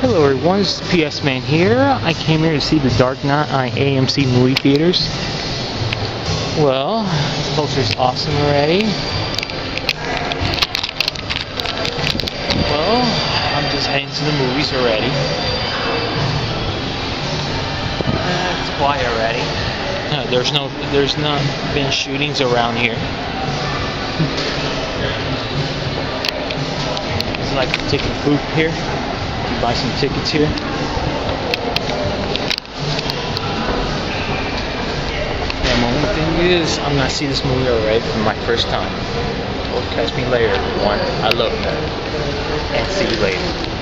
Hello everyone, it's PS Man here. I came here to see The Dark Knight on AMC movie theaters. Well, the poster's awesome already. Well, I'm just heading to the movies already. Uh, it's quiet already. Uh, there's no, there's not been shootings around here. It's like ticket booth here. Buy some tickets here. And my only thing is, I'm gonna see this movie already for my first time. Well, catch me later, everyone. I love that. And see you later.